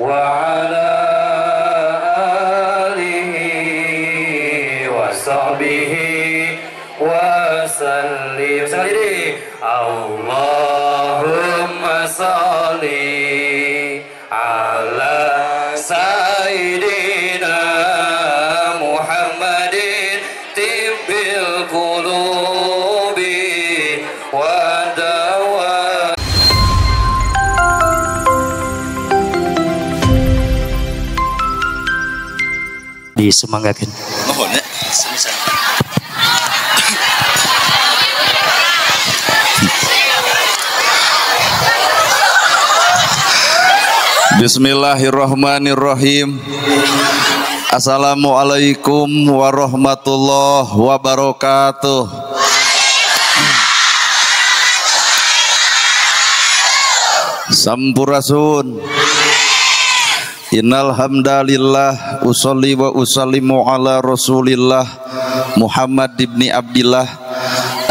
وعلى disemanggakan Mohon ya, semisal. Bismillahirrahmanirrahim. Assalamualaikum warahmatullahi wabarakatuh. Sampurasun. Innal hamdalillah usolli wa usallimu ala Rasulillah Muhammad ibni Abdillah.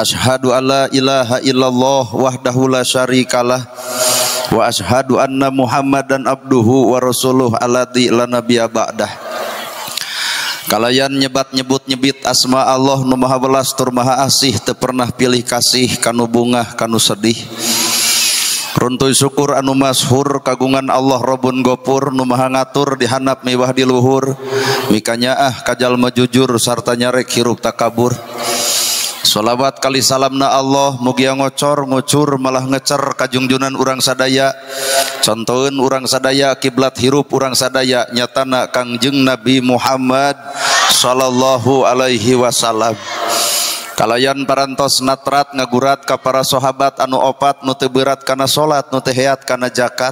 Ashhadu alla ilaha illallah wahdahu la syarikalah. Wa ashhadu anna Muhammadan abduhu wa rasuluh alladzi la nabiyya ba'dah. Kalayan nyebat nyebut nyebit asma Allah nu maha belas tur maha asih teu pernah pilih kasih kanu bungah kanu sedih Runtuy syukur anu masyhur kagungan Allah Robun Gopur nu maha ngatur dihanap mewah di luhur. Mikanya ah kajal jujur sarta nyarek hirup takabur. Salawat kali salamna Allah mugia ngocor ngucur malah ngecer kajungjunan urang sadaya. Contohin urang sadaya kiblat hirup urang sadaya nyatana kangjeng Nabi Muhammad sallallahu alaihi wasallam Kalayan parantos natrat ngagurat ka para sahabat anu opat nu berat kana salat nu teu heat kana zakat.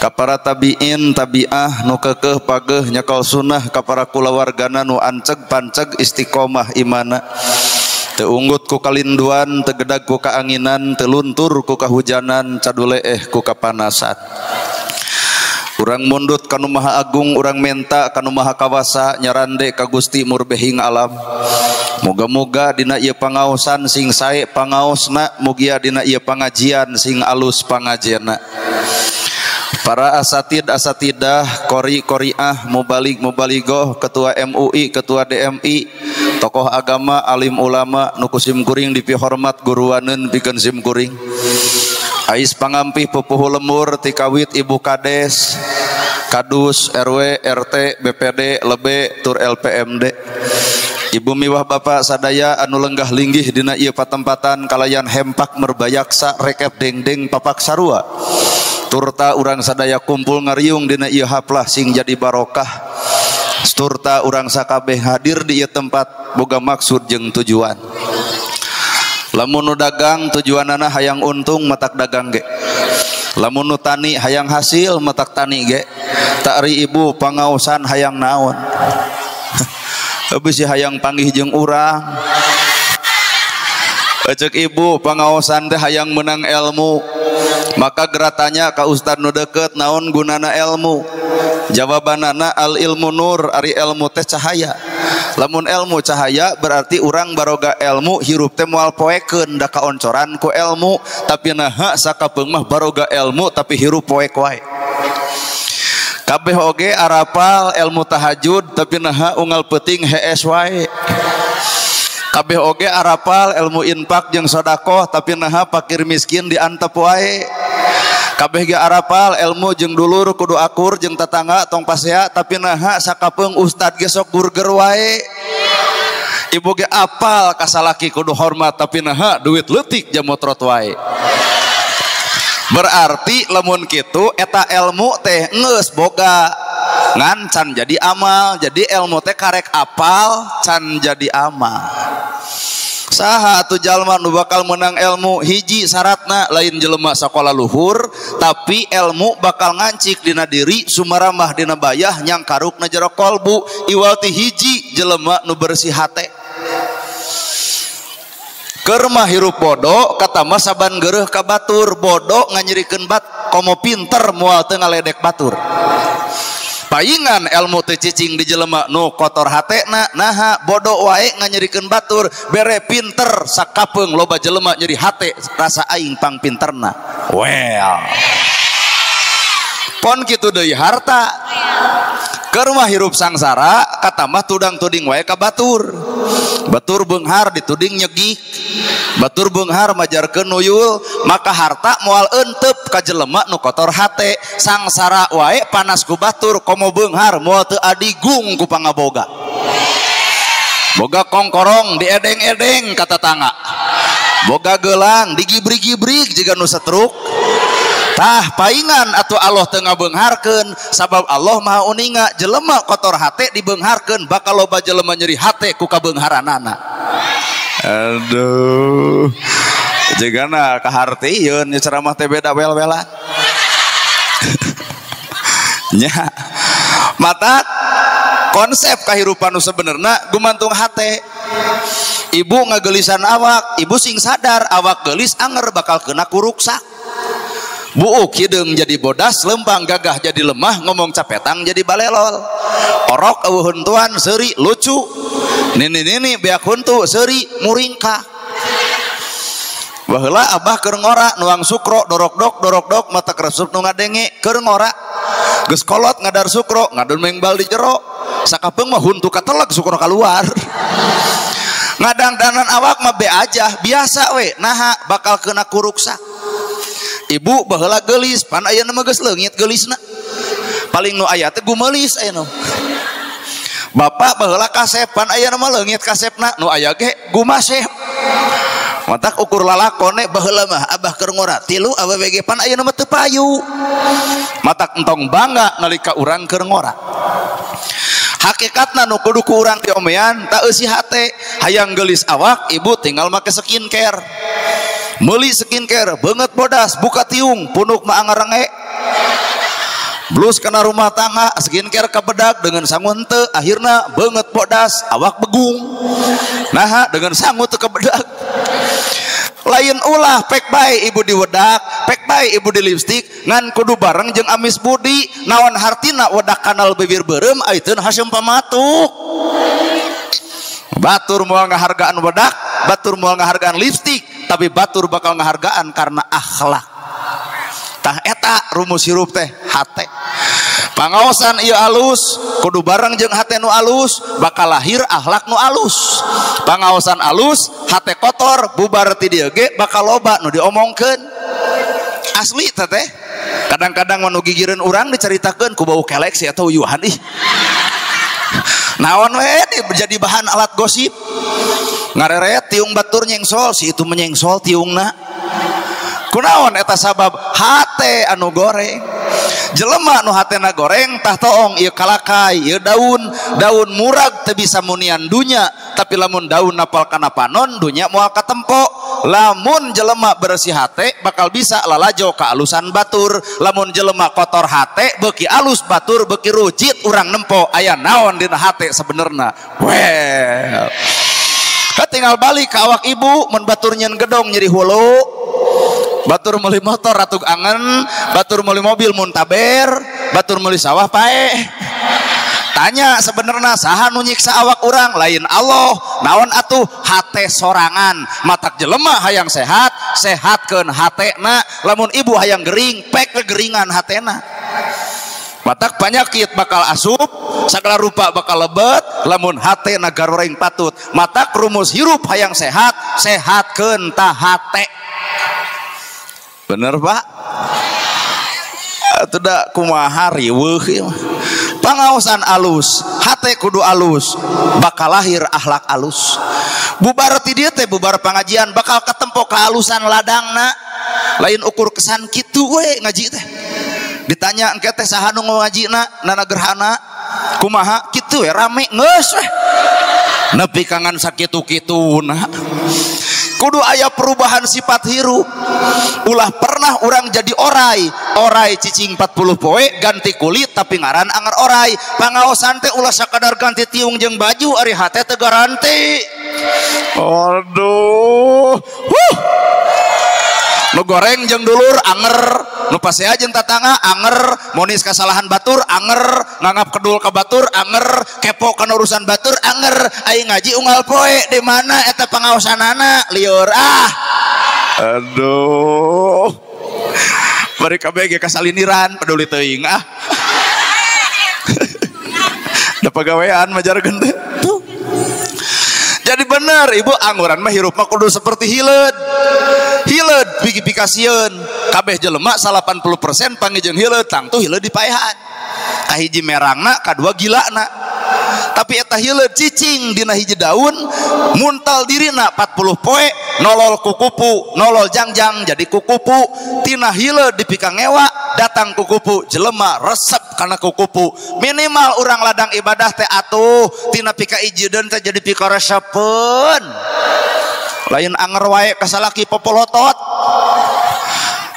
Ka para tabiin tabiah nu keukeuh pageuh nyakal sunnah ka para kulawargana nu anceg panceg istiqomah imana. Teu unggut ku kalinduan teu gedag ku kaanginan teu luntur ku kahujanan cadule eh ku kapanasan Urang mundut kanu maha agung urang menta kanu maha kawasa nyarande ka Gusti murbehing alam. Moga-moga dina ieu pangaosan sing sae pangaosna mugia dina ieu pangajian sing alus pangajianna Para asatid asatidah kori koriah mubalik mubaligoh ketua MUI ketua DMI tokoh agama alim ulama nukusim kuring dipihormat guruaneun pikeun sim kuring Ais pangampih pupuh lemur tikawit ibu kades kadus RW RT BPD lebe tur LPMD Ibu miwah bapak sadaya anu lenggah linggih dina ieu patempatan kalayan hempak merbayaksa rekep dengdeng papak sarua. Turta urang sadaya kumpul ngariung dina ieu haplah sing jadi barokah. Turta urang sakabeh hadir di ieu tempat boga maksud jeung tujuan lamun nu dagang tujuanana hayang untung matak dagang ge. Lamun nu tani hayang hasil matak tani ge. Tak ri ibu pangaosan hayang naon. Habis si hayang panggih jeung urang. Ecek ibu pangaosan teh hayang menang ilmu maka geratanya ka ustad nu deket naon gunana ilmu? Jawabanana al ilmu nur ari ilmu teh cahaya. Lamun ilmu cahaya berarti urang baroga ilmu hirup teh moal poekeun da kaoncoran ku ilmu. Tapi naha sakapeung mah baroga ilmu tapi hirup poek wae. Kabeh oge arapal ilmu tahajud tapi naha unggal peting wae kabeh oge arapal ilmu infak jeung sedekah tapi naha fakir miskin diantep wae. Kabeh ge arapal ilmu jeung dulur kudu akur jeung tetangga tong pasea tapi naha sakapeung ustad ge sok burger wae. Ibu ge apal kasalaki kudu hormat tapi naha duit leutik jamotrot wae. Berarti lamun kitu eta ilmu teh ngeus boga ngan can jadi amal jadi ilmu teh karek apal can jadi amal. Saha atuh jalma nu bakal menang ilmu hiji syaratna lain jelema sakola luhur tapi ilmu bakal ngancik dina diri sumaramah dina bayah nyang karukna jero kolbu iwalti hiji jelema nu bersih hate. Kermah hirup bodoh kata mah saban gereuh ka batur bodoh nganyirikeun bat komo pinter moal teu ngaledek batur paingan ilmu teh cicing di jelema nu kotor hatena naha bodoh wae nganyerikeun batur bere pinter sakapeung loba jelema nyeri hate rasa aing pang pinterna. Well. Pon gitu deui harta ke rumah hirup sangsara katambah tudang tuding wae ka batur. Batur beunghar dituding nyegik. Batur beunghar majarkeun nuyul maka harta moal entep ka jelema nu kotor hate. Sangsara wae panas ku batur komo beunghar moal teu adigung ku pangaboga. Boga kongkorong diedeng-edeng kata tangga boga gelang digibri-gibrik jika nu setruk tah paingan atau Allah tengah bengharkan sabab Allah maha uninga jelema kotor hate dibengharkan bakal loba jelema nyeri hate ku kabengharanana. Aduh. Jigana kahartieun ceramah teh beda wel-welan. Nya mata konsep kehidupan sebenarnya gumantung hate. Ibu ngagelisan awak ibu sing sadar awak gelis anger bakal kena kuruksak buuk hidung jadi bodas lempang gagah jadi lemah ngomong capetang jadi balelol. Orok eueuh tuan seri lucu. Nini nini beak huntu seri muringka. Baheula abah keur ngora nuang sukro dorok dok dorok dok mata keresup nu ngadenge keur ngora. Geus kolot ngadar sukro ngadon mengbal di jero. Sakapeung mah huntu kateleg sukro keluar ngadang danan awak mah be aja biasa we naha bakal kena kuruksak ibu baheula gelis pan aya nama geus leungit gelisna. Paling nu aya teh gumelis aya nu. Bapak baheula kasep pan aya nama leungit kasepna nu aya ge gumasep matak ukur lalakone baheula mah abah keur ngora tilu awewe ge pan aya nama teu payu. Matak entong bangga nalika urang keur ngora. Hakikatna nu kudu ku urang tiomean tak eusi hate. Hayang gelis awak ibu tinggal make skincare Meli skincare banget bodas buka tiung punuk ma angarenge blus kena rumah tangga skincare kebedak dengan sangun te akhirnya banget bodas awak begung. Nah dengan sangu te kebedak. Lain ulah pek baik ibu di wedak pek baik ibu di lipstick ngan kudu bareng jeng amis budi nawan hartina wedak kanal bibir berem aitun hasim pamatuk batur mau ngahargaan wedak batur mau ngahargaan lipstick tapi batur bakal ngahargaan karena akhlak. Tah eta rumus hirup teh hate. Pangaosan iya alus kudu bareng jeung hate nu alus bakal lahir akhlak nu alus. Pangaosan alus hate kotor bubar ti dieu ge bakal loba nu diomongkeun. Asli teh teh. Kadang-kadang manu gigireun urang diceritakeun ku bau kelek si atau yuhan ih naon we jadi bahan alat gosip. Ngareret tiung batur nyengsol si itu menyengsol tiungna. Kunaon eta sabab? Hate anu goreng jelema nu hatena goreng tah toong ieu kalakai ieu daun. Daun murag teu bisa munian dunya tapi lamun daun napal kana panon dunya moal katempo. Lamun jelema bersih hate bakal bisa lalajo ka alusan batur. Lamun jelema kotor hate beki alus batur beki rujit urang nempo. Aya naon dina hate sebenarnya well. Tinggal balik ke awak ibu men batur nyen gedong nyeri hulu batur meuli motor ratug angen batur meuli mobil muntaber batur meuli sawah pae. Tanya sebenarnya saha nu nyiksa awak urang? Lain Allah naon atuh? Hate sorangan. Matak jelema hayang sehat sehatkeun hatena. Lamun ibu hayang gering pek kegeringan hatena. Matak penyakit bakal asup segala rupa bakal lebet lamun hate nagaroreng patut. Matak rumus hirup hayang sehat sehatkeun tah hate bener pak? Itu dah kumaha riweuh pangaosan alus hate kudu alus bakal lahir akhlak alus. Bubar ti teh bubar pengajian bakal ketempo kehalusan ladangna lain ukur kesan kitu we ngaji teh. Ditanya engke teh saha nu ngajina nana gerhana. Kumaha? Kitu we rame geus we nepi kangen sakitu-kituna kudu ayah perubahan sifat hirup. Ulah pernah orang jadi orai. Orai cicing 40 poe ganti kulit tapi ngaran anger orai. Pangaosan teh ulah sakadar ganti tiung jeung baju ari hate teh garanti. Aduh huh. Nu goreng jeung dulur anger. Nu pasea jeung tatangga anger. Monis kesalahan batur anger. Nganggap kedul ke batur anger. Kepo kan urusan batur anger. Aing ngaji unggal poe di mana eta pengawasanana? Liur ah. Aduh. Bari KBG kasaliniran peduli teuing ah. Da pagawean majarkeun teh tuh jadi bener ibu angguran mah hirup mah kudu seperti hileud hileud pigi-pikasieun kabeh jelema 80% pangijeng hileud tang tuh hileud dipaehan kahiji merangna kadua gilana tapi eta cicing dina hiji daun muntal dirina 40 poe nolol kukupu nolol jangjang jadi kukupu. Tina hileud dipika ngewa datang kukupu jelema resep karena kukupu. Minimal orang ladang ibadah teh atuh tina pika ijideun teh jadi pika resepeun. Lain anger wae kasalaki popolotot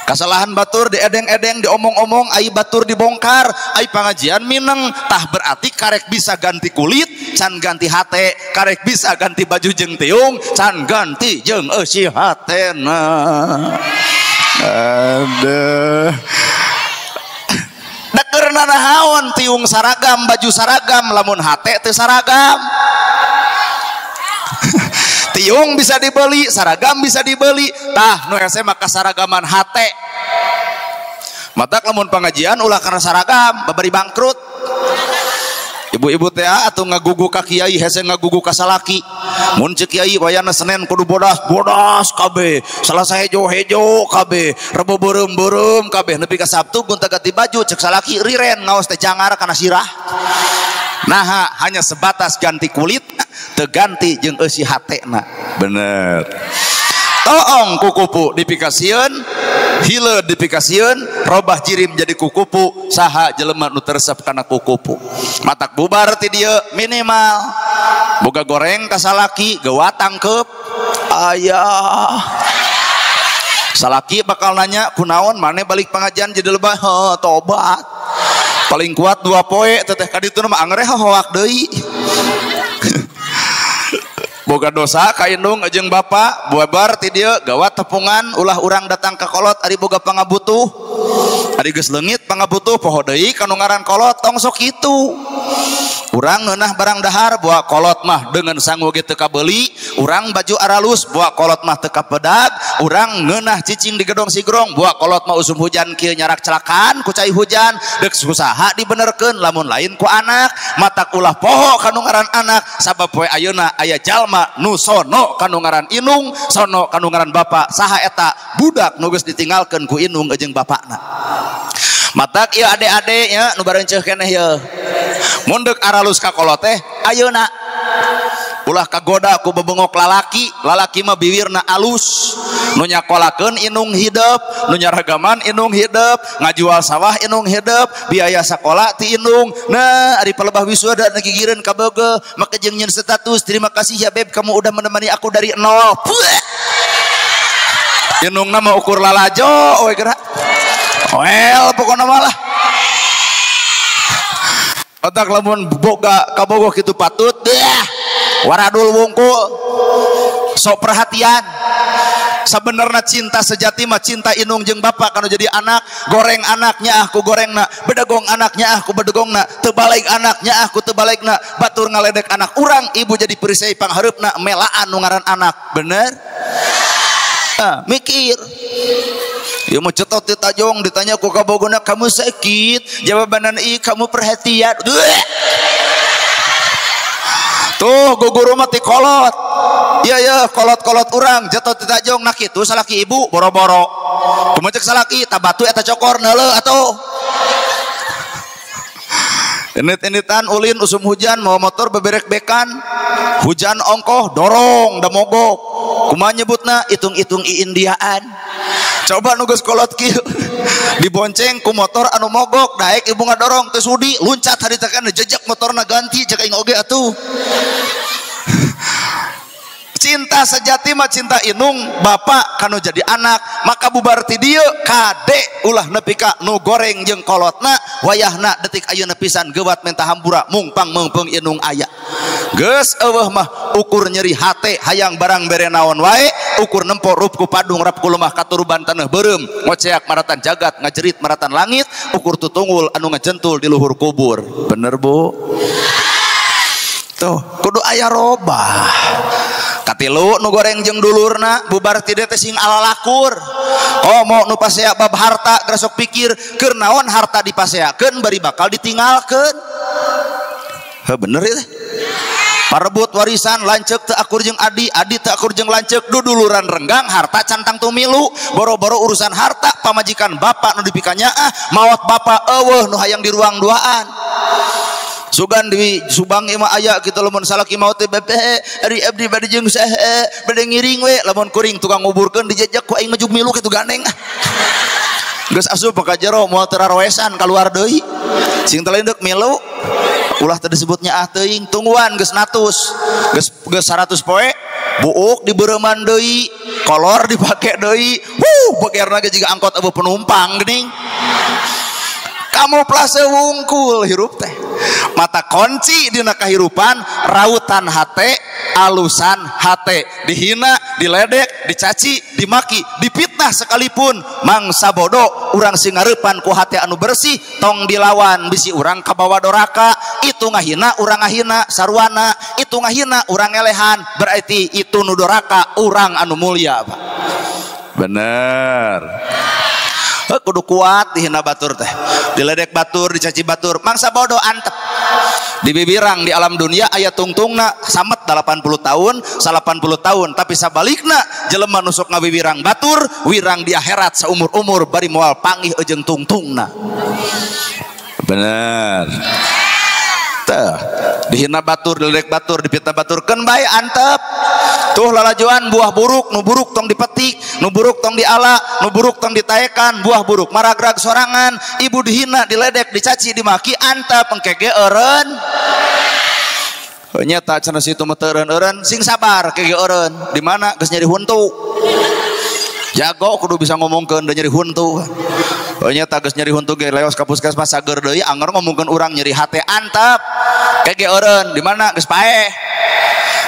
kesalahan batur di edeng-edeng diomong-omong ai batur dibongkar ai pengajian mineng tah berarti karek bisa ganti kulit can ganti hate karek bisa ganti baju jeng tiung can ganti jeng eusi hatena aduh. Deker nanahawan tiung saragam baju saragam lamun hate teu saragam tiung bisa dibeli saragam bisa dibeli. Tah nu hese maka saragaman hate. Mata lamun pengajian ulah karena saragam babari bangkrut ibu-ibu teh atau ngagugu ka kiai hese ngagugu ka salaki. Mun cek kiai wayana senen kudu bodas bodas kabe selasa hejo hejo kabe rebo beureum beureum kabe nepi ka sabtu gunta ganti baju cek salaki riren ngaos teh jangar kana sirah. Nah hanya sebatas ganti kulit teganti jeung eusi hatena. Bener toong kukupu dipikasieun hile dipikasieun robah jirim jadi kukupu saha jelema nu teresep kana kukupu. Matak bubar ti dieu minimal. Boga goreng kasalaki gewa tangkep. Ayah. Salaki bakal nanya kunaon mana balik pengajian jadi lebah? Oh, tobat. Paling kuat dua poe teteh kaditu mah angre hoak deui boga dosa ka indung jeung bapa buabar ti dieu gawat tepungan ulah urang datang ke kolot ari boga pangabutuh. Ari geus leungit pangabutuh poho deui kanu ngaran kolot tong sok kitu urang ngeunah barang dahar buah kolot mah dengan sanggu gitu kabeli. Urang baju aralus buah kolot mah teka pedag urang ngeunah cicing di gedong sigrong buah kolot mah usum hujan kieu nyarak celakan ku cai hujan. Dek usaha dibenerkeun lamun lain ku anak. Matak ulah poho kanu ngaran anak sabab poe ayeuna aya jalma nu sono kanu ngaran inung sono kanu ngaran bapa. Saha eta budak nu geus ditinggalkeun ku inung jeung bapakna. Matak ieu ade-ade nya nu barenceuh keneh ieu. Mundek aralus ka kolot teh ayeuna ulah kagoda ku bebengok lalaki lalaki mah bibirna alus. Nu nyakolakeun inung hidup nu nyaragaman inung hidup ngajual sawah inung hidup biaya sekolah ti inung. Nah ari pelebah wisuda nagigireun ka beugeuh maka jeung status. Terima kasih ya beb kamu udah menemani aku dari nol. Puh. inung nama ukur lalajo we gerak. Well pokoknya malah otak lamun boga kabogoh gitu patut dah waradul wungkul sok perhatian. Sebenarnya cinta sejati mah cinta inung jeng bapak kalau jadi anak. Goreng anaknya aku goreng nak bedegong anaknya aku bedegong nak tebalik anaknya aku tebalik nak batur ngaledek anak. Orang ibu jadi perisai pangharep nak melaan nungaran anak. Bener? Ah, mikir Ya mau cetot di tajong ditanya ku kabogona kamu sakit. Jawabanan i kamu perhatian. Tuh guguru mati kolot iya ya kolot-kolot orang jatuh di tajong nak itu salaki ibu boro-boro. Kumecek salaki tabatu eta cokor neule atau Enit-enitan ulin usum hujan mau motor beberek bekan hujan ongkoh dorong da kumaha nyebutna hitung-hitung iindiaan coba nugas kolot kieu. Dibonceng ku motor anu mogok daek ibu ngadorong teu sudi luncat hari tekan jejak motorna ganti cek aing oge atuh cinta sejati mah cinta inung bapak kanu jadi anak maka bubar ti dieu kade ulah nepi ka nu goreng jeung kolotna wayahna detik ayeuna pisan gewat menta hambura mungpang mengpeng inung aya. Geus eueuh mah ukur nyeri hate hayang barang bere naon wae ukur nempo rup ku padung rap ku lemah katuruban taneuh beureum ngoceak maratan jagat ngajerit maratan langit ukur tutunggul anu ngajentul di luhur kubur. Bener bu? Tuh kudu aya robah katilu nu goreng jeung dulurna bubar tidak teh sing alalakur oh mau nu pasea bab harta gresok pikir keur naon harta dipaseakeun bari bakal ditinggalkeun. Heuh bener ya parebut warisan lancek teu akur jeung adi adi teu akur jeung lancek. Duduluran renggang harta cantang tumilu. Boro-boro urusan harta pamajikan bapak nu dipikanya ah maot bapak eueuh nu hayang di ruang duaan Sugan di Subang ima aya kita lamun salaki maut teh bebe ari abdi bade jeung saha bade ngiring we. Lamun kuring tukang nguburkeun dijejak ku aing majuk milu kitu gandeng Geus asup ka jero moal teraroesan keluar deui. Sing teu leundek milu ulah teu disebutnya ah teuing tungguan geus natus geus geus 100 poe. Buuk dibeureman deui kolor dipake deui. Huh bekerna ge jiga angkot abu penumpang geuning kamu plase wungkul hirup teh. Mata kunci dina kahirupan rautan hate alusan hate. Dihina diledek dicaci dimaki dipitnah sekalipun. Mangsa bodoh urang singarepan ku hate anu bersih tong dilawan. Bisi urang kabawa doraka itu ngahina urang ngahina sarwana. Itu ngahina urang elehan berarti itu nu doraka urang anu mulia Pak. Bener kudu kuat dihina batur teh. Diledek batur dicaci batur. Mangsa bodoh antep. Di bibirang di alam dunia ayat tungtungna. Samet 80 tahun 80 tahun. Tapi sabalikna jelema nusuk ngabibirang batur wirang di akhirat seumur-umur bari moal pangih ejeng tungtungna. Bener teh dihina batur diledek batur dipitnah batur. Ken antep. Tuh lalajuan buah buruk nu buruk tong dipetik nu buruk tong diala nu buruk tong ditaekan buah buruk maragrag sorangan. Ibu dihina diledek dicaci dimaki antep pengkege eureun. Nyata cenah situ mah eureun sing sabar kege eureun. Di mana geus nyari huntu jago kudu bisa ngomongkeun da nyeri huntu. Oh nyata geus nyeri huntu ge leos ka puskesmas sager deui anger ngomongkeun urang nyeri hate antep. Kege eureun di mana geus paeh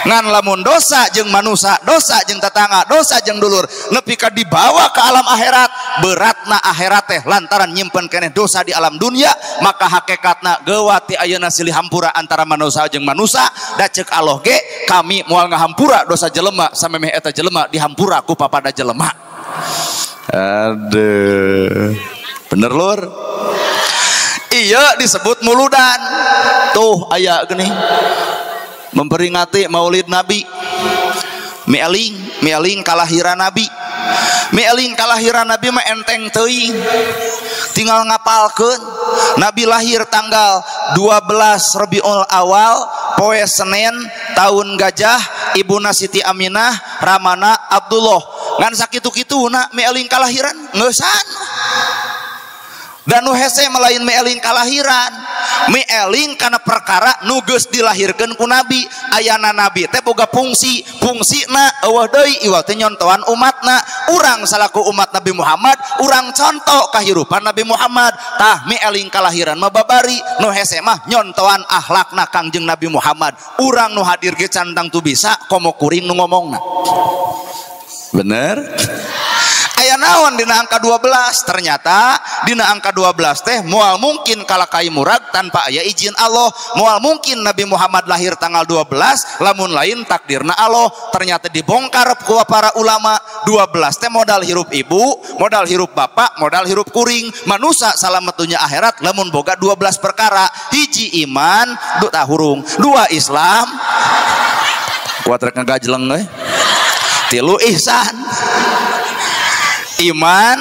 ngan lamun dosa jeung manusia dosa jeung tetangga dosa jeung dulur nepi ka dibawa ke alam akhirat beratna akhirat teh lantaran nyimpen keneh dosa di alam dunia maka hakikatna gewati ayeuna silih hampura antara manusia jeung manusia da ceuk Allah ge kami moal ngahampura dosa jelema samemeh eta jelema dihampura ku papada jelema aduh. Bener lur? Iya disebut muludan. Tuh aya gini. Memperingati maulid nabi. Mieling mieling kalahiran nabi. Mieling kalahiran nabi mah enteng teuing. Tinggal ngapalkeun. Nabi lahir tanggal 12 Rabiul Awal poe Senin tahun gajah ibu Siti Aminah Ramana Abdullah ngan sakitu-kitu na mieling kalahiran ngeusan dan hese melain meeling kalahiran meeling karena perkara nugus dilahirkan ku nabi. Ayana nabi teh boga fungsi fungsi na eueuh deui iwal teh nyontohan umatna urang salaku umat Nabi Muhammad urang contoh kahirupan Nabi Muhammad. Tah meeling kalahiran mah babari nu hese mah nyontohan akhlakna Kangjeng Nabi Muhammad. Urang nu hadir ge tu bisa komo kuring nu ngomongna bener? Aya naon dina angka 12 ternyata dina angka 12 teh moal mungkin kalakai murad tanpa aya izin Allah. Moal mungkin Nabi Muhammad lahir tanggal 12 lamun lain takdirna Allah. Ternyata dibongkar ku para ulama. 12 teh modal hirup ibu modal hirup bapak modal hirup kuring. Manusia salametunya akhirat lamun boga 12 perkara. Hiji iman du hurung. Dua Islam. Kuat rek ngagajleng euy tilu ihsan. Iman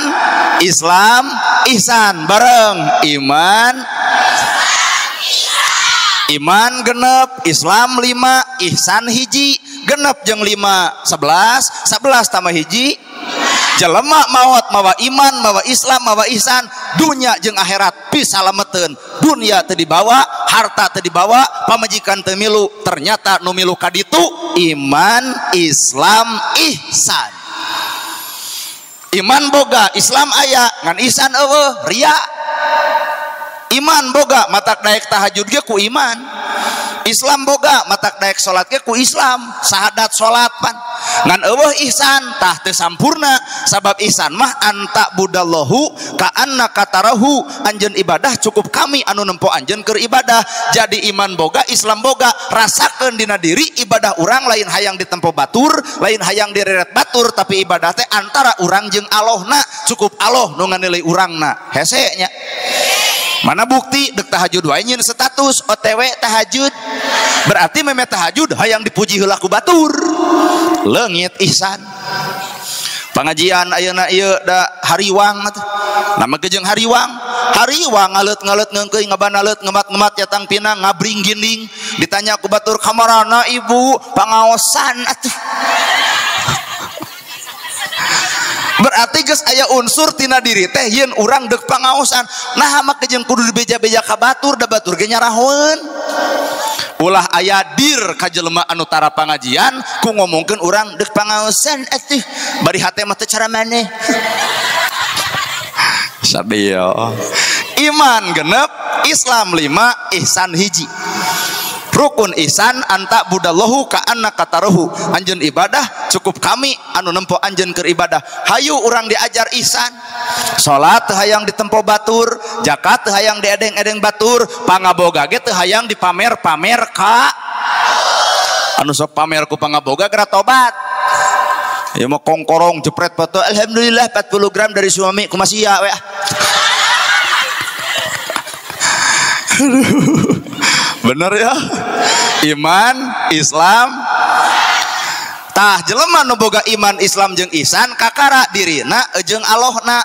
Islam ihsan. Bareng. Iman iman genep. Islam 5 ihsan hiji. Genep jeung 5 11 11 tambah hiji jelema maut mawa iman mawa Islam mawa ihsan. Dunia jeung akhirat pisalameteun dunia teu dibawa harta teu dibawa pamajikan teu milu. Ternyata nu milu kaditu iman Islam ihsan. Iman boga Islam ayah ngan isan eueuh ria. Iman boga matak daek tahajud ge ku iman. Islam boga matak daek salat ge ku Islam. Sahadat salat pan ngan eueuh ihsan tah teu sampurna. Sabab ihsan mah anta budallahu ka anna katarahu. Anjeun ibadah cukup kami anu nempo anjeun keur ibadah. Jadi iman boga Islam boga. Rasakeun dina diri ibadah orang lain hayang ditempo batur lain hayang direret batur. Tapi ibadah teh antara orang jeung Allah na cukup Allah nu nganilai urangna. Hese nya mana bukti? Dek tahajud wae status. OTW tahajud. Berarti meme tahajud hayang dipuji heula ku batur. Leungit ihsan. Pengajian ayeuna ieu da hariwang nama kejeng hariwang. Hariwang ngalet-ngalet ngengkeuy ngabanalet ngemat-ngemat yatang pinang ngabring gining ditanya ku batur kamarana ibu? Pangaosan atuh berarti geus aya unsur tina diri teh yen urang dek pangaosan. Nah mah kejeng kudu dibeja-beja ka batur da batur ge ulah aya dir ka jelema anu tara pangajian ku ngomongkeun urang dek pangaosan atuh bari hate mah cara maneh. Sadio iman genep Islam lima ihsan hiji rukun ihsan anta budallahu ka anna kataruhu anjeun ibadah cukup kami anu nempo anjeun keur ibadah. Hayu urang diajar ihsan. Salat teu hayang ditempo batur zakat teu hayang diedeng-edeng batur pangaboga ge teu hayang dipamer-pamer ka. Anu sok pamer ku pangaboga geura tobat. Ya mau kongkorong jepret foto alhamdulillah 40 gram dari suami kumasia we bener ya? Iman Islam. Tah jelema nu boga iman Islam jeung ihsan kakara jeung Allah na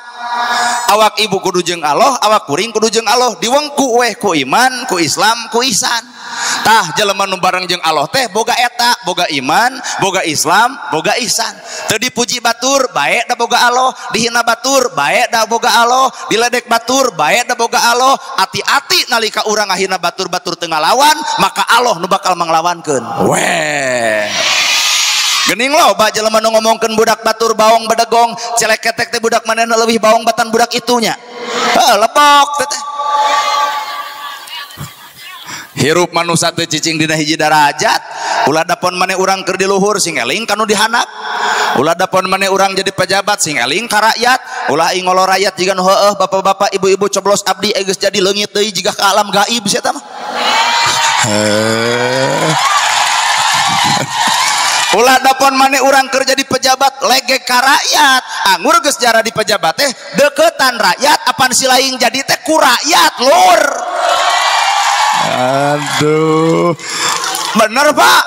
awak ibu kudu jeung Allah awak kuring kudu jeung Allah diwengku weh ku iman ku Islam ku ihsan tah jelema nu bareng jeung Allah teh boga eta boga iman boga Islam boga ihsan. Teu dipuji batur bae da boga Allah dihina batur bae da boga Allah diledek batur bae da boga Allah ati-ati nalika urang ngahina batur-batur teu ngalawan maka Allah nu bakal manglawankeun. Weh. Gening loba jelema nu ngomongkeun budak batur bawang bedegong celek ketek teh budak manehna leuwih bawang batan budak itunya. Heuh lepok teh. Hirup manusia teu cicing dina hiji darajat. Ulah dapon maneh urang keur di luhur sing eling kanu dihanap. Ulah dapon maneh urang jadi pejabat sing eling ka rakyat. Ulah ingolo rakyat nu heueuh bapak-bapak ibu-ibu coblos abdi geus jadi leungit deui jiga ka alam gaib sia. Heuh. ulah dapon maneh urang kerja di pejabat lege ka rakyat anggur geus jara di pejabat teh deketan rakyat apan si lain jadi teh ku rakyat lur aduh. Bener pak?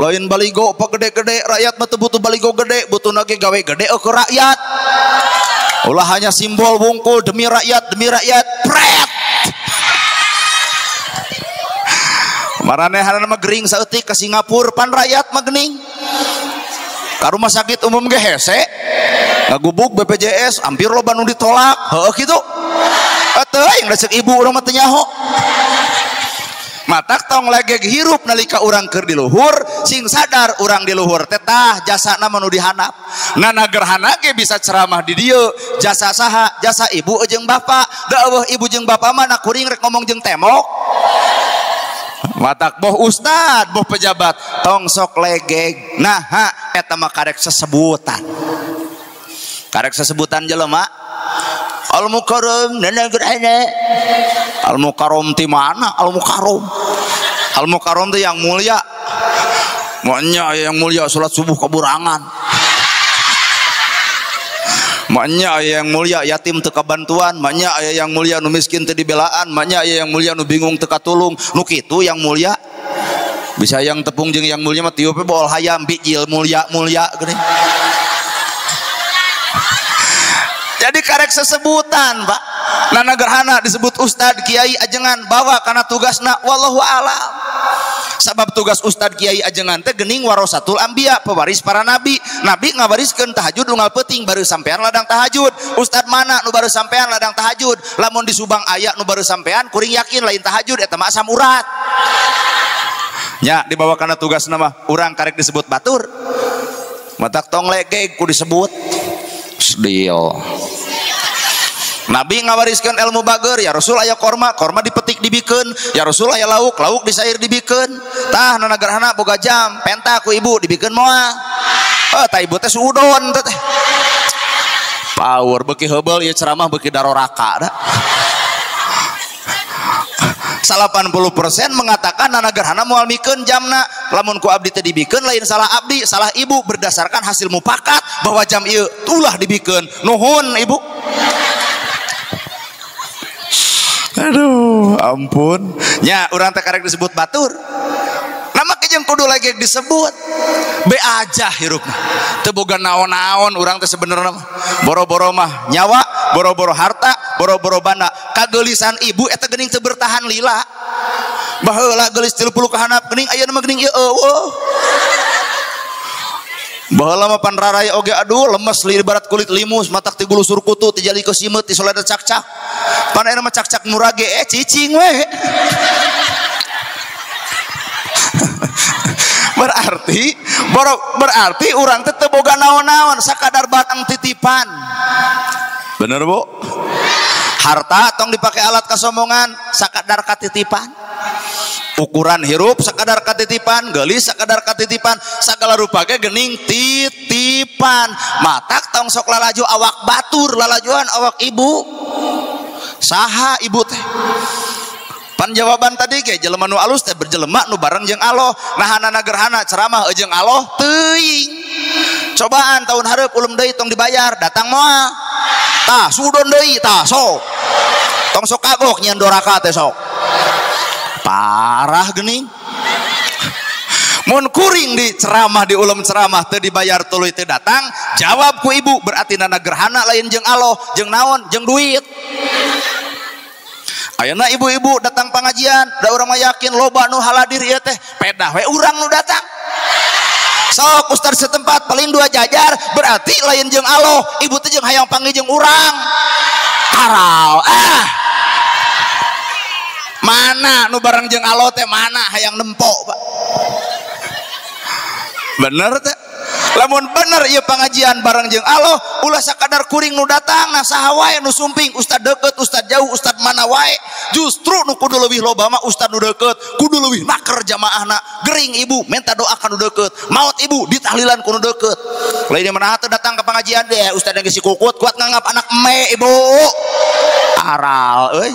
Lain baligo apa gede-gede. Rakyat mah butuh baligo gede. Butuh lagi gawe gede ke rakyat. Ulah hanya simbol wungkul demi rakyat demi rakyat. Pret! Maranehana mah gering saeutik ke Singapura pan rakyat mah geuning. Ka rumah sakit umum ge hese. Ngagubuk BPJS hampir loba nu ditolak. Heueuh kitu. Teuing da ceuk ibu urang mah nyaho. Matak tong lege hirup nalika urang keur di luhur sing sadar urang di luhur teh tah jasana mah nu dihanap. Nana gerhana ge bisa ceramah di dieu jasa saha jasa ibu jeung bapak. Da eueuh ibu jeung bapak mah na kuring rek ngomong jeung temok matak boh ustad boh pejabat tong sok legeg nah ha eta mah karek sesebutan. Karek sesebutan jelema al mukarram nana gerhana al mukarram ti mana? Al mukarram. Al mukarram itu yang mulia. Maknya yang mulia salat subuh keburangan maknya aya yang mulia yatim teka bantuan. Maknya aya yang mulia nu miskin teu dibelaan. Maknya aya yang mulia nu bingung teka tulung. Nu kitu yang mulia? Bisa yang tepung jeung yang mulia mah tiup baol hayam bijil mulia mulia geuning jadi karek sesebutan pak. Nana gerhana disebut ustad kiai ajengan bawa karena tugasna wallahu alam sabab tugas Ustadz Kiai ajengan teh gening warasatul ambia pewaris para nabi. Nabi ngawariskeun tahajud unggal peuting baru sampean ladang tahajud. Ustadz mana nu baru sampean ladang tahajud? Lamun di Subang aya nu baru sampean kuring yakin lain tahajud eta mah asam urat. Nya dibawa karena tugas nama urang karek disebut batur. Matak tong legeg ku disebut. Sedil Nabi ngawariskan ilmu bager ya Rasul aya korma korma dipetik dibikeun ya Rasul aya lauk lauk disair dibikeun tah nana gerhana boga jam penta ku ibu dibikeun moal oh tak ibu teh sudon teh power beki hebel ya ceramah beki daroraka dah. 80% mengatakan nana gerhana mual mikeun jamna lamun ku abdi teh dibikeun lain salah abdi salah ibu. Berdasarkan hasil mupakat bahwa jam ieu ulah dibikeun nuhun ibu aduh ampun. Nya urang teh karek disebut batur. Nama kejeng kudu lagi disebut. Be aja hirupna teu boga naon-naon urang teh sebenarnya boro-boro mah nyawa boro-boro harta boro-boro banda kagelisan ibu eta geuning teu bertahan lila. Baheula gelis 30 ka handap geuning aya mah geuning ieu eueuh Baheula mah pan raraya oge aduh lemes li ibarat kulit limus matak ti gulu surkutu ti jali ke simet ti solada cak-cak. Pan aya mah cak-cak murage eh cicing we. Berarti berarti orang teh boga naon-naon sakadar barang titipan. Bener bu? Harta tong dipakai alat kesombongan sakadar katitipan ukuran hirup sakadar katitipan gelis sakadar katitipan segala rupa ge gening titipan. Matak tong sok lalaju awak batur lalajuan awak ibu. Saha ibu teh? Pan jawaban tadi ke jelema nu alus teh berjelema nu bareng jeung Allah nahanana gerhana ceramah jeung Allah teuing. Cobaan tahun hareup ulum deui tong dibayar datang moal tah sudon deui tah sok. Tong sok kagok doraka teh sok parah geuning mun kuring di ceramah di ulum ceramah teu dibayar tuluy teu datang jawab ku ibu berarti nana gerhana lain jeung Allah jeung naon jeung duit Ayeuna ibu-ibu datang pengajian, da urang mah yakin loba nu haladir ieu teh pedah we urang nu datang. Sok ustaz setempat paling dua jajar berarti lain jeung Allah, ibu teh jeung hayang panggil jeung urang. Aral, ah. Mana? Nu bareng jeung Allah teh mana? Hayang nempo, Pak. Bener teh? lamun bener iya pengajian bareng jeng Allah ulah sakadar kuring nu datang nah saha wae nu sumping ustad deket ustad jauh ustad mana wae. Justru nu kudu lebih loba mah ustad nu deket kudu lebih naker jamaahna gering ibu minta doa nu deket maut ibu ditahlilan kudu deket lain mana teu datang ke pengajian? Deh ustad yang si kukut kuat nganggap anak me ibu. Aral euy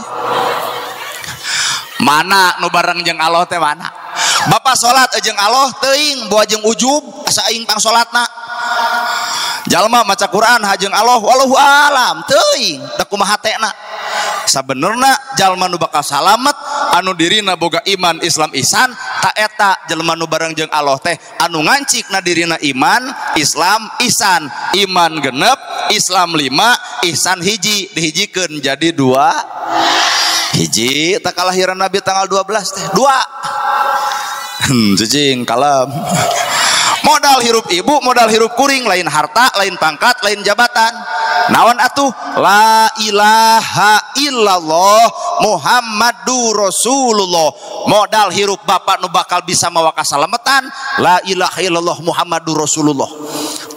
mana nu bareng jeng Allah teh mana? Bapak salat jeung Allah teuing bawa jeung ujub asa aing pang salatna jalma maca Quran hajeng Allah wallahu alam teuing da kumaha hatena sabenerna jalma nu bakal salamet anu dirina boga iman Islam isan tak eta jalma nu bareng jeung Allah teh anu ngancik na dirina iman Islam isan. Iman genep Islam lima ihsan hiji. Dihijikeun jadi dua. Hiji tak kalahiran Nabi tanggal 12 teh. Dua. Hmm, cicing kalam modal hirup ibu modal hirup kuring lain harta lain pangkat lain jabatan. Naon atuh? La ilaha illallah Muhammadur Rasulullah. Modal hirup bapak nu bakal bisa mawa kasalametan la ilaha illallah Muhammadur Rasulullah.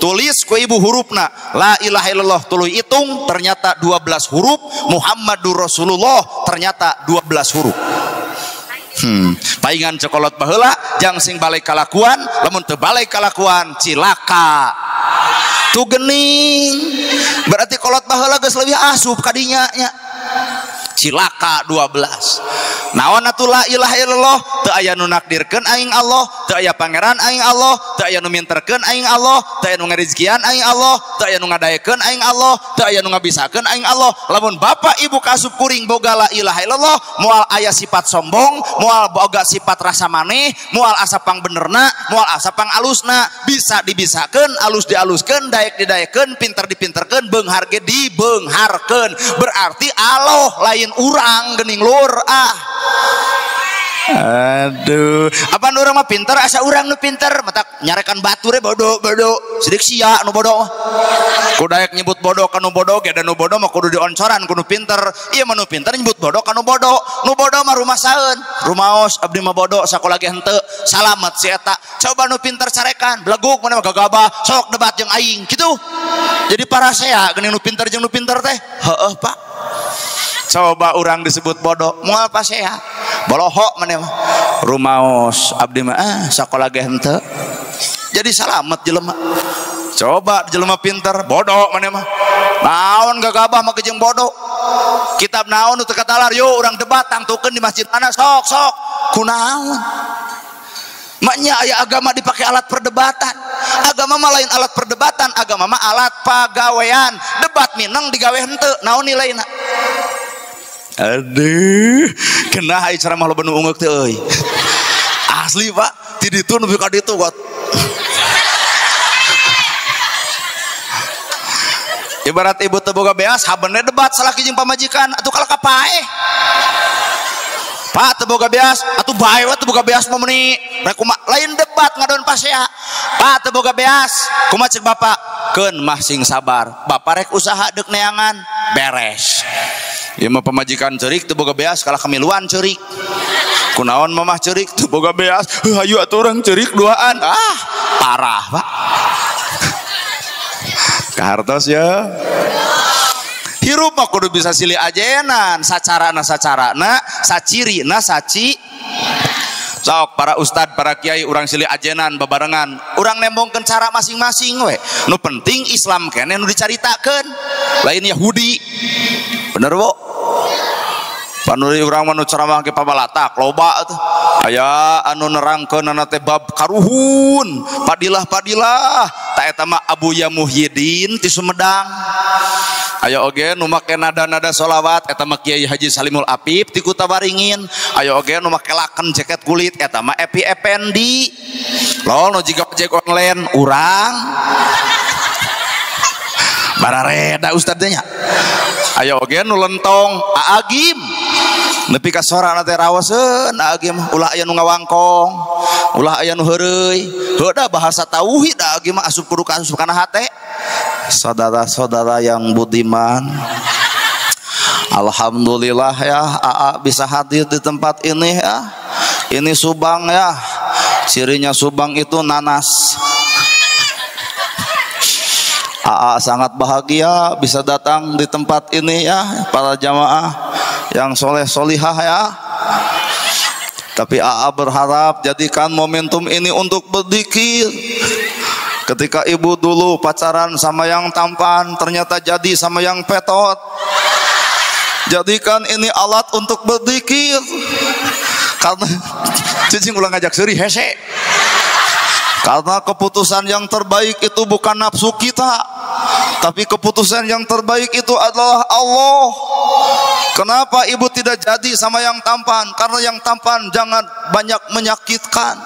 Tulis ku ibu hurufna. La ilaha illallah tuluy hitung ternyata 12 huruf. Muhammadur Rasulullah ternyata 12 huruf Hmm. cokolot baheula jang sing balik kalakuan lamun teu kalakuan cilaka. Tu gening. Berarti kolot baheula geus leuwih asup kadinya nya cilaka 12 naon atuh la ilaha illallah? Teu aya nu nakdirkeun aing Allah teu aya pangeran aing Allah teu aya nu minterkeun aing Allah teu aya nu ngarizkian aing Allah teu aya nu ngadayekeun aing Allah teu aya nu ngabisakeun aing Allah. Lamun bapak ibu kasup kuring boga la ilaha illallah moal aya sifat sombong moal boga sifat rasa maneh moal asa pang benerna moal asa pang alusna. Bisa dibisakeun alus dialuskeun daek didayekeun pinter dipinterkeun beunghar ge dibeungharkeun berarti Allah lain urang gening lur ah. Aduh. Apa nu urang mah pinter? Asa urang nu pinter? Mata nyarekan bature bodoh bodoh sidik sia nu bodoh kudayak nyebut bodoh kanu bodoh ge dan nu bodoh mah kudu dioncoran kudu pinter. Iya mah nu pinter nyebut bodoh kanu bodoh nu bodoh mah rumah saeun rumaos abdi mah bodoh sakola ge henteu. Salamet si eta. Coba nu pinter carekan. Beleguk mana mah gagabah sok debat jeung aing gitu jadi para saya geuning nu pinter jeung nu pinter teh. Heeh pak coba orang disebut bodoh. Mau apa saya bolohok mana mah rumaos abdi mah ah sekolah ge henteu. Jadi salamet jelema. Coba jelema pinter bodoh mana mah. Naon gagabah mah kejeng bodoh. Kitab naon untuk katalar yuk orang debat tangtukeun di masjid mana? Sok sok. Kunaon maknya ayah agama dipakai alat perdebatan. Agama mah lain alat perdebatan. Agama mah alat pagawean debat minang digawe henteu. Naon nilainya aduh kena hai ceramah lo bener ungek teh euy. Asli pak. Ti ditu nepi ka ditu kot ibarat ibu teboga beas habene debat salah kijing pamajikan atuh kalau kapae? Pak teboga beas atuh bae we teboga beas mah meuni lain debat ngadon pasea Pak teboga beas. Kumaha cek bapak keun mah sing sabar. Bapak rek usaha deuk neangan. Beres ieu mah pamajikan ceurik teboga beas kalah kamiluan ceurik. Kunaon mamah ceurik teboga beas? Hayu atuh urang ceurik duaan. Ah parah pak. Kahartos ya. Hirup mah kudu bisa silih ajenan. Sacarana sacarana saciri na saci. Sok para ustad para kiai orang silih ajenan babarengan orang nembongkan cara masing-masing we. Nu penting Islam kene nu dicaritakeun. Lain Yahudi bener bu panuri urang manu ceramah ke pabalatak loba tuh aya anu nerangkeun teh bab karuhun. Padilah padilah tak eta mah Abu Ya Muhyiddin ti Sumedang. Aya oge nu make nada-nada solawat eta mah Kiai Haji Salimul Apip ti Kutabaringin aya oge nu make laken jaket kulit eta mah Epi Ependi lol nu jiga ojek online urang. Barareda ustadznya ayo oge nu lentong aagim nepi ka sorana teh rawaseun aagim ulah aya nu ngawangkong ulah aya nu heureuy. Heuda bahasa tauhid aagim mah asup kudu ka asup kana hate. Saudara-saudara yang budiman Alhamdulillah ya AA bisa hadir di tempat ini ya. Ini Subang ya. Cirinya Subang itu nanas AA sangat bahagia bisa datang di tempat ini ya para jamaah yang soleh solihah ya. Tapi AA berharap jadikan momentum ini untuk berzikir ketika ibu dulu pacaran sama yang tampan ternyata jadi sama yang petot. Jadikan ini alat untuk berzikir karena cicing ulang ngajak seri hese karena keputusan yang terbaik itu bukan nafsu kita. Tapi keputusan yang terbaik itu adalah Allah. Kenapa ibu tidak jadi sama yang tampan? Karena yang tampan jangan banyak menyakitkan.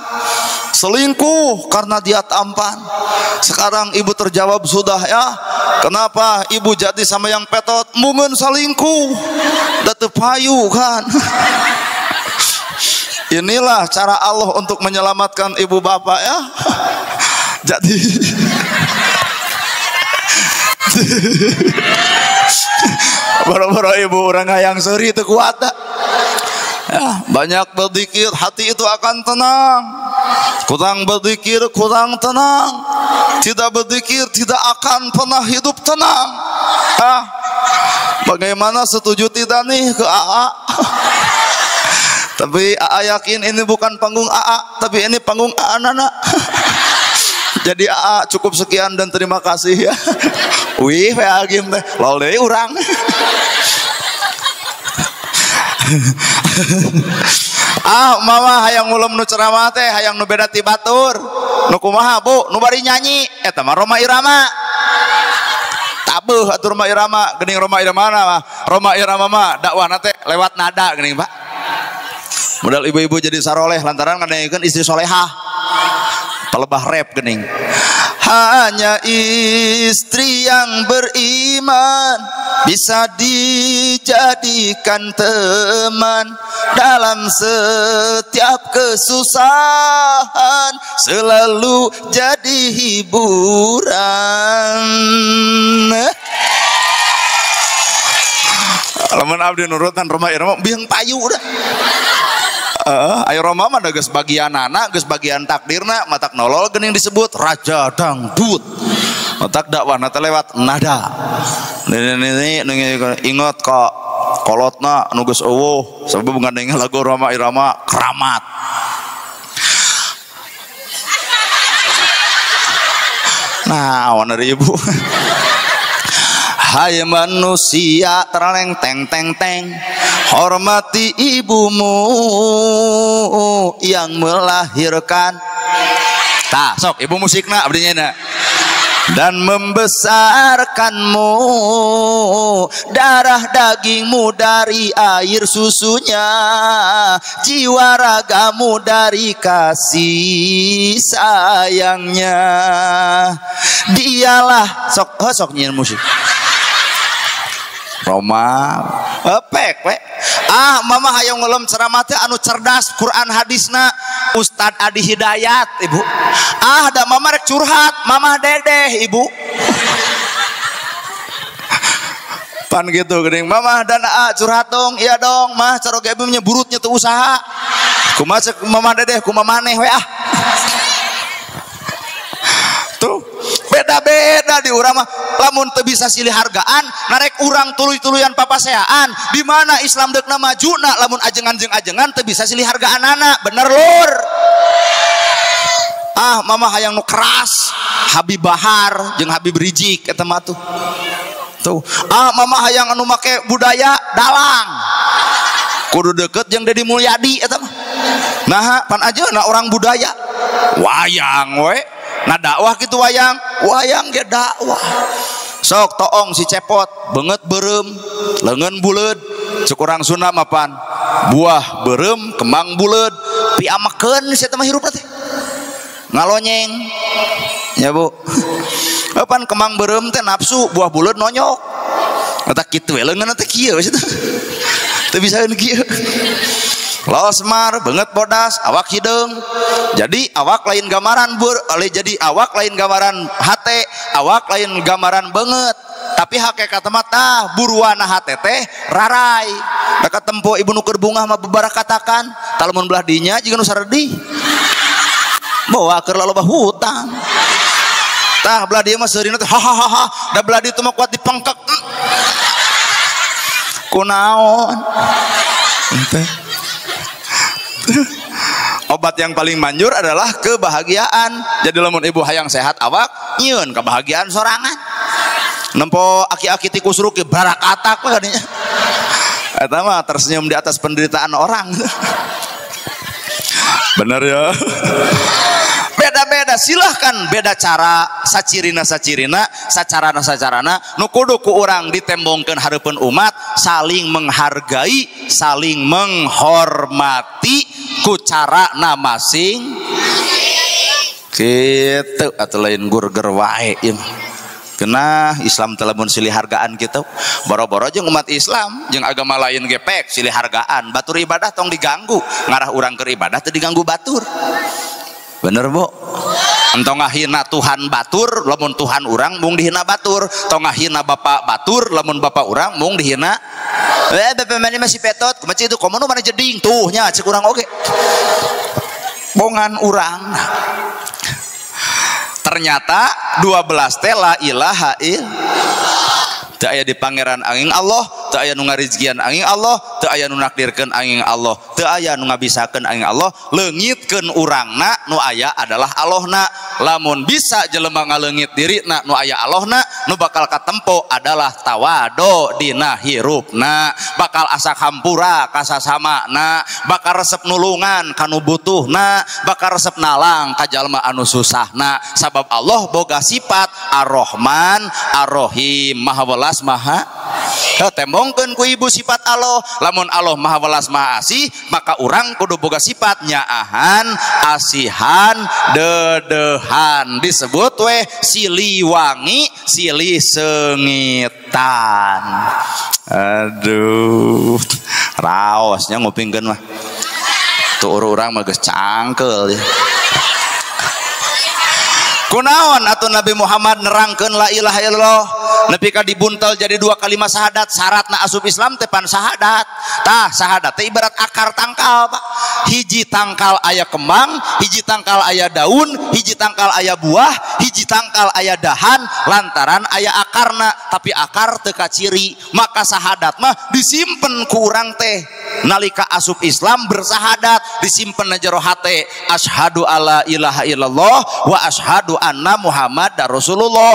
Selingkuh karena dia tampan. Sekarang ibu terjawab sudah ya. Kenapa ibu jadi sama yang petot? Mungkin selingkuh. Datu payu kan inilah cara Allah untuk menyelamatkan ibu bapak ya. Jadi boro-boro ibu orang yang seri itu kuat ya, banyak berzikir hati itu akan tenang. Kurang berzikir kurang tenang. Tidak berzikir tidak akan pernah hidup tenang. Ya. bagaimana setuju tidak nih ke AA tapi AA yakin ini bukan panggung AA tapi ini panggung AA Nana. Jadi AA cukup sekian dan terima kasih ya. Wih ya game teh lol deui urang. Ah mama hayang ngulum nu ceramah teh hayang nu beda ti batur. Nu kumaha bu? Nu bari nyanyi. Eta mah Roma Irama. Tabuh atur Roma Irama. Geuning Roma Irama mah. Roma Irama mah dakwah teh lewat nada geuning Pak modal ibu-ibu jadi saroleh lantaran ngadengkeun istri solehah. Pelebah rap gening hanya istri yang beriman bisa dijadikan teman dalam setiap kesusahan selalu jadi hiburan. Lamun abdi nurutan rumah irama biang payu udah Uh, ayo Roma mah geus bagian anak, geus bagian takdirna, matak nolol gening disebut raja dangdut. Matak dakwah nata lewat nada. Ini ingat kok kolotna anu geus eueuh sabab ngandeng lagu Roma Irama keramat. naon dari ibu Hai manusia terleng teng teng teng Hormati ibumu yang melahirkan. Tah sok ibu musikna abdinya dan membesarkanmu. Darah dagingmu dari air susunya. Jiwa ragamu dari kasih sayangnya. Dialah sok oh, sok nyian musik. Roma epek we. Ah mama hayang ngelem ceramah teh anu cerdas Quran hadisna Ustad Adi Hidayat ibu. Ah ada mama rek curhat mama dedeh ibu. Pan gitu geuning mama dan ah curhat dong. Iya dong mah cara ibu burutnya tuh usaha. Kumaha cek mama dedeh kumaha we ah tuh beda-beda di urang mah. Lamun teu bisa silih hargaan narek urang tuluy-tuluyan papaseaan di mana Islam deukna majuna lamun ajengan jeung ajengan teu bisa silih hargaan anak bener lur? Ah mama hayang nu keras. Habib Bahar jeung Habib Rizik eta tuh. Ah mama hayang anu make budaya dalang. Kudu deket jeung Dedi Mulyadi eta nah pan aja na orang budaya. Wayang we nah dakwah gitu wayang. Wayang ge dakwah. Sok toong si cepot. Banget berem. Lengan bulet. Cukurang Sunda mapan. Buah berem kembang bulet. Piamakeun si mah hirup teh. Ngalonyeng. Ya bu. Kapan kembang berem teh nafsu buah bulet nonyok. Kata we leungeun teh kieu teu bisa kieu losmar banget bodas awak hidung. Jadi awak lain gambaran bur oleh jadi awak lain gambaran hate awak lain gambaran banget tapi hakikat mata buruana hate teh rarai. Dekat tempo ibu nuker bunga mah beberapa katakan talamun belah dinya jika nu saredi. Bawa ke lalu hutang. Tah belah dia mah seurina teh hahaha da belah dia mah kuat dipengkek. Kunaon teh obat yang paling manjur adalah kebahagiaan. Jadi lamun ibu hayang sehat awak nyun kebahagiaan sorangan. Nempo aki-aki tikus ruki barak atak lah eta mah tersenyum di atas penderitaan orang. Bener ya beda-beda silahkan. Beda cara sacirina sacirina sacarana sacarana nu kudu ku urang ditembongkeun hareupeun umat saling menghargai saling menghormati ku cara masing gitu atau lain gurger wae kena Islam telah silih hargaan gitu boro-boro jeung umat Islam jeung agama lain gepek silih hargaan. Batur ibadah tong diganggu. Ngarah urang ke ibadah teu diganggu batur bener bu? Entong ngahina Tuhan batur lamun Tuhan urang mung dihina batur. Tong ngahina bapak batur lamun bapak urang mung dihina eh bapak mana masih petot. Kumaha itu? Komono mana jeding? Tuh nya cek urang oge. Bongan urang. Ternyata 12 tela ilaha il teu aya di pangeran angin Allah teu aya nu ngarizkian angin Allah teu aya nu nakdirkeun angin Allah teu aya nu ngabisakeun angin Allah leungitkeun urangna nu aya adalah Allahna lamun bisa jelema ngaleungit dirina nu aya Allahna nu bakal katempo adalah tawado dina hirupna. Bakal asa hampura kasasamana bakal resep nulungan kanu butuhna bakal resep nalang ka jalma anu susahna. Sabab Allah boga sifat Ar-Rahman Ar-Rahim. Maha welas maha tembongkeun ku ibu sifat Allah lamun Allah maha welas maha asih maka orang kudu boga sifat nyaahan asihan dedehan. Disebut weh siliwangi silih sengitan. Aduh raosnya ngupingkeun mah. Tuh orang mah cangkel. ya kunaon atau Nabi Muhammad nerangkan la ilaha illallah. Nepi ka dibuntel jadi dua kalimat syahadat syaratna asup Islam tepan syahadat. Tah syahadat teh ibarat akar tangkal Pak. Hiji tangkal ayah kembang hiji tangkal ayah daun hiji tangkal ayah buah hiji tangkal ayah dahan lantaran ayah akarna. Tapi akar teka ciri maka syahadat mah disimpen kurang teh. Nalika asup Islam bersahadat disimpan na jero hate. Asyhadu alla ilaha illallah wa asyhadu anna Muhammad Rasulullah.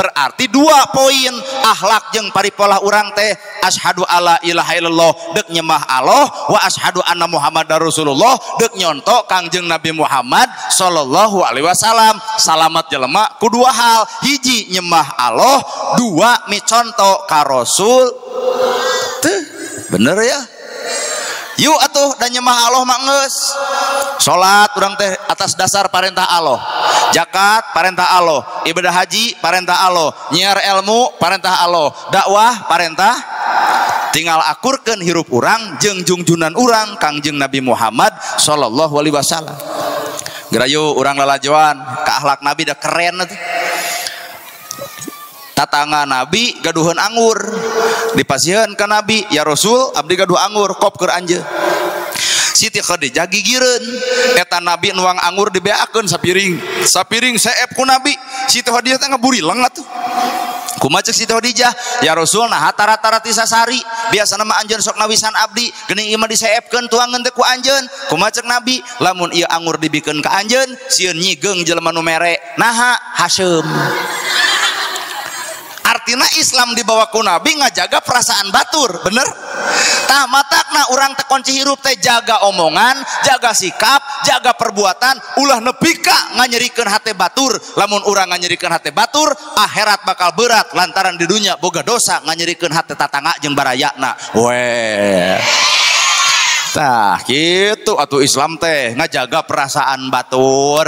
Berarti dua poin. Akhlak jeung paripolah urang teh. Asyhadu alla ilaha illallah. Dek nyemah Allah. Wa asyhadu anna Muhammad Rasulullah. Dek nyontok kangjeng Nabi Muhammad sallallahu alaihi wasallam. Salamat jelema kedua hal. Hiji nyemah Allah. Dua miconto ka Rasul. Tuh bener ya yuk atuh dan nyemah Allah manges salat urang teh atas dasar perintah Allah. Zakat perintah Allah. Ibadah haji perintah Allah. Nyiar ilmu perintah Allah. Dakwah perintah tinggal akurkan hirup orang jeng jungjunan orang kangjeng Nabi Muhammad Sallallahu Alaihi Wasallam. Gerayu orang lalajuan ke akhlak Nabi dah keren tuh tatanga Nabi gaduhan anggur. Dipasieun ke Nabi ya Rasul abdi gaduh anggur kop keur anjeun. Siti Khadijah gigireun eta Nabi nuang anggur dibeakeun sapiring. Sapiring seep ku Nabi. Siti Khadijah teh ngaburilang atuh. Kumaha cek Siti Khadijah? Ya Rasul nah rata-rata sari biasa nama anjeun sok nawisan abdi. Geuning ieu mah diseepkeun tuangeun teh ku anjeun. Kumaha Nabi? Lamun ieu anggur dibikeun ka anjeun sieun nyigeng jelema nu mere. Naha Hasyim artinya Islam dibawa ku Nabi ngajaga perasaan batur bener? Tah matakna orang tekunci hirup teh jaga omongan jaga sikap jaga perbuatan ulah nepika nganyerikeun hati batur. Lamun orang nganyerikeun hati batur akhirat bakal berat lantaran di dunia boga dosa nganyerikeun hati tatangga jeung barayana weh. Tah gitu atuh Islam teh ngajaga perasaan batur.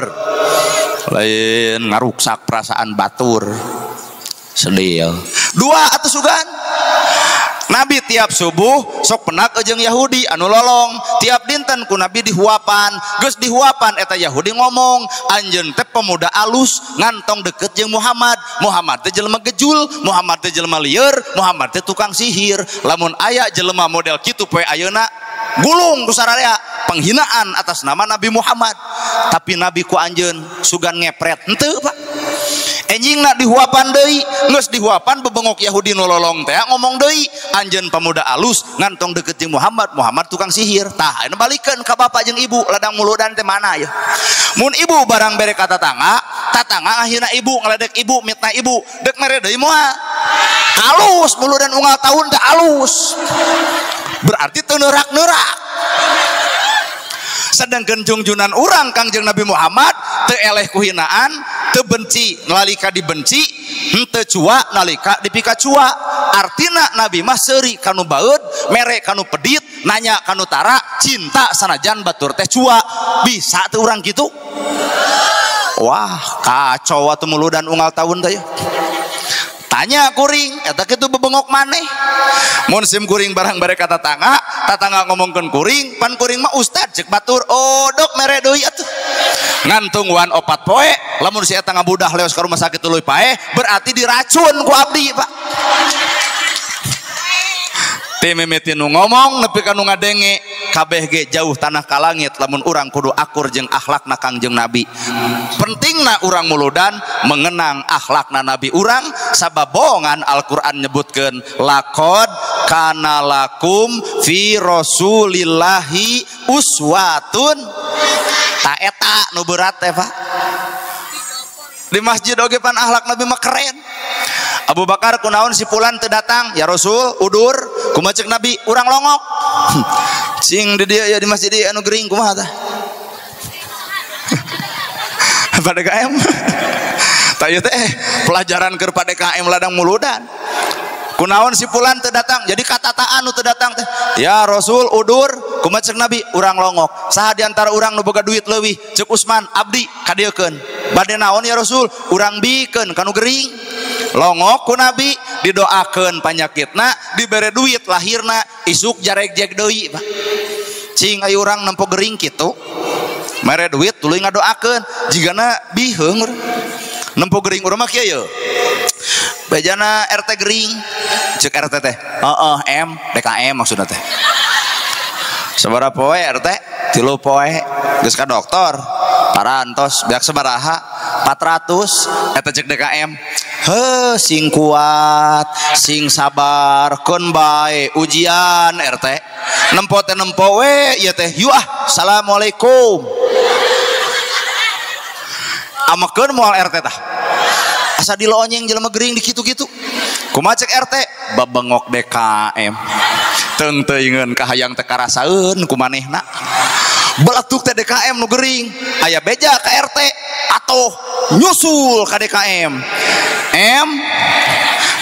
Lain ngaruksak perasaan batur sedih dua atau sugan Nabi tiap subuh sok penak ejeng Yahudi anu lolong. Tiap dinten ku Nabi dihuapan. Geus dihuapan eta Yahudi ngomong anjeun teh pemuda alus ngantong deket jeung Muhammad. Muhammad teh jelema gejul Muhammad teh jelema lieur Muhammad teh tukang sihir. Lamun aya jelema model kitu poe ayeuna gulung ku penghinaan atas nama Nabi Muhammad. Tapi Nabi ku anjeun sugan ngepret henteu Pak. Enjing nak dihuapan deui geus dihuapan bebengok Yahudi nololong teh ngomong deui anjeun pemuda alus ngantong deket jeung Muhammad Muhammad tukang sihir. Tah balikeun ka bapak jeung ibu ladang muludan teh mana ya mun ibu barang bere kata tangga tatangga akhirna ibu ngeledek ibu mitna ibu dek mere deui moal halus muludan unggal tahun teh alus. Berarti teu neurak-neurak sedangkan jungjunan orang kangjeng Nabi Muhammad te eleh kuhinaan te benci nalika dibenci hente cua nalika dipika cua artina Nabi mah seri kanu baud mere kanu pedit nanya kanu tara cinta sanajan batur teh cua bisa tuh orang gitu wah kacau atau muludan unggal tahun teh tanya kuring eta kitu bebengok maneh. Mun sim kuring barang bare kata tangga tatangga ngomongkeun kuring pan kuring mah ustad cek batur oh dok mere deui atuh. Ngantung wan opat poe lamun si eta ngabudah leos ka rumah sakit tuluy pae berarti diracun ku abdi pak teh mimiti nu ngomong nepi ka nu ngadenge kabeh ge jauh tanah ka langit lamun urang kudu akur jeung akhlakna Kangjeng Nabi. Pentingna urang muludan mengenang akhlakna Nabi urang sababongan Al-Qur'an nyebutkeun laqad kana lakum fi rasulillahi uswatun ta eta nu berat di masjid oge pan akhlak Nabi mah keren Abu Bakar kunaon si pulan teu datang? Ya Rasul udur. Kumaha Nabi urang longok. Cing di dia ya di masjid dia anu gering kumaha tah? Pada KM tanya teh pelajaran ke pada KM ladang muludan. Kunaon si pulan teu datang? Jadi kata taan nu teu datang teh. Ya Rasul udur. Kumaha Nabi urang longok. Saha di antara urang nu boga duit leuwih? Cek Usman abdi kadiekeun bade naon ya Rasul? Urang bikeun kanu gering longok Nabi didoakeun panyakitna dibere duit lahirna isuk jarek jek Pak. Cing ayu urang nempo gering kitu? Mere duit tuluy ngadoakeun jigana biheung nempo gering urang mah ye? Bejana RT gering. Cek RT teh. Heeh M DKM maksudna teh sabaraha poe RT. Tilu poe geus ka dokter parantos beak sabaraha 400 eta cek DKM he sing kuat sing sabar kon bae. Ujian RT. Nempo teh nempo we ieu teh. Yuk ah assalamualaikum amakeun moal RT tah. Asa dilonyeng jelema gering di kitu-kitu kumaha cek RT? Babengok DKM teung teuingeun ka hayang teh karasaeun ku manehna beletuk teh DKM nu gering. Aya beja ka RT atau nyusul ka DKM M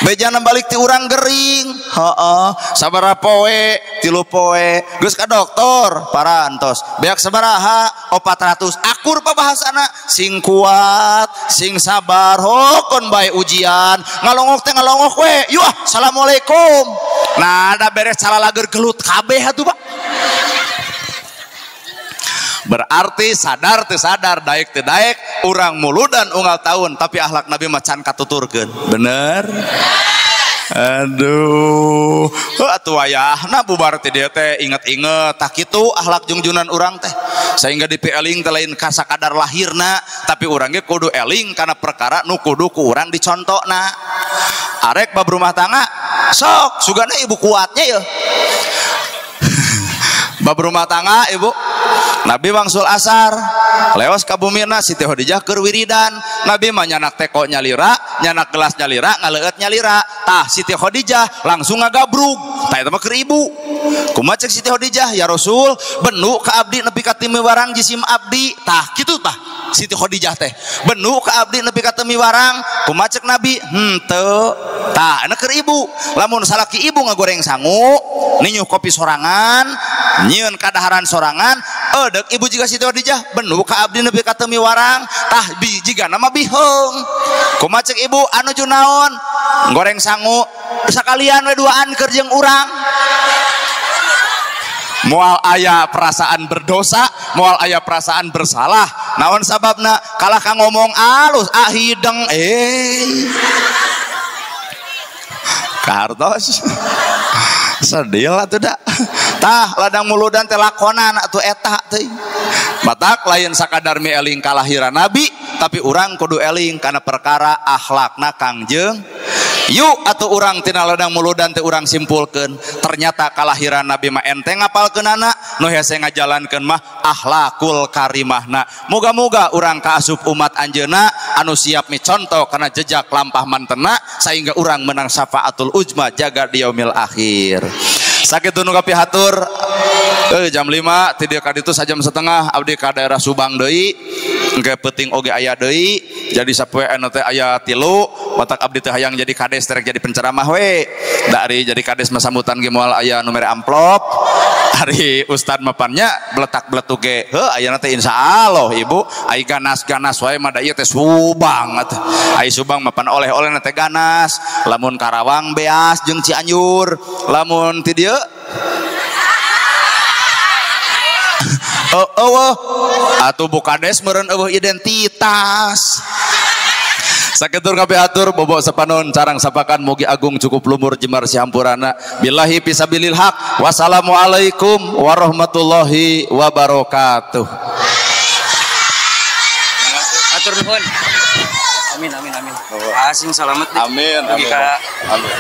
bejana balik ti urang gering. Heeh. Sabaraha poe tilu poe. Geus ka dokter parantos. Beak sabaraha 400 akur pabahasana sing kuat sing sabar. Hokon bae ujian. Ngalongok teh ngalongok we. Yuk ah, assalamualaikum. Nah ada beres salah lager gelut kabeh atuh pak berarti sadar teu sadar daek teu daek urang muludan unggal tahun tapi akhlak nabi macan katuturkeun. Bener? Aduh. Atuh wayahna bubar ti dieu teh inget-inget. Tak kitu akhlak jungjunan urang teh. Sehingga di eling teh lain ka sakadar lahirna tapi urang ge kudu eling karena perkara nu kudu ku urang dicontokna. Arek bab rumah tangga sok sugana ibu kuatnya ya bab rumah tangga ibu. Nabi wangsul asar. Lewas kabumirna Siti Khadijah keur wiridan. Nabi mah nyanak teko nyalira nyanak gelas nyalira ngaleut nyalira tah Siti Khadijah langsung ngagabrug. Tah eta mah keur ibu. Kumaha cek Siti Khadijah? Ya Rasul benu ka abdi nepi ka timi warang jisim abdi. Tah kitu tah Siti Khadijah teh. Benu ka abdi nepi ka temi warang. Kumaha cek Nabi? Henteu tah enak keur ibu. Lamun salaki ibu ngagoreng sangu ninyuh kopi sorangan nyieun kadaharan sorangan edek ibu juga Siti Khadijah benu ka abdi nepi ka temi warang tah jiga nama bihung. Kumaha cek ibu anu junaon goreng sangu sakalian we duaan keur jeung urang. Mual ayah perasaan berdosa mual ayah perasaan bersalah. Naon sababna? Kalah ka ngomong alus ah hideng eh. Kartos sedih lah tuh tah ladang muludan teh lakonan atuh eta teh. Matak lain sakadar mi eling kalahiran nabi tapi orang kudu eling karena perkara akhlakna kangjeng yuk atau orang tina ladang muludan teh orang simpulkan ternyata kalahiran nabi mah enteng ngapalkeun anak nu hese ngajalankeun mah akhlakul karimahna. Moga-moga orang kaasup umat anjeuna anu siap mi contoh karena jejak lampah mantena sehingga orang menang syafaatul ujma jaga di yaumil akhir. Sakit nu kapihatur eh jam 5 ti dieu kaditu sajam setengah abdi ka daerah Subang deui engke peuting oge aya deui jadi sapoe anu teh aya tilu watak abdi teh hayang jadi kades terek jadi penceramah we. Dari jadi kades mah sambutan ge moal mere amplop. Hari ustad mapannya beletak beletuk ge heuh ayeuna teh insyaallah ibu. Ai ganas-ganas wae mah da teh Subang atuh Subang mapan oleh-oleh teh ganas. Lamun Karawang beas jeung Cianjur. Lamun ti oh, oh, atau bukades meren eueuh identitas. Saketur kabeh atur bobok sapanon carang sapakan mugi agung cukup lumur jemar sihampurana. Billahi fisabilil haq. Wassalamualaikum warahmatullahi wabarakatuh. Atur nuhun. Amin amin amin. Asing selamat. amin ka amin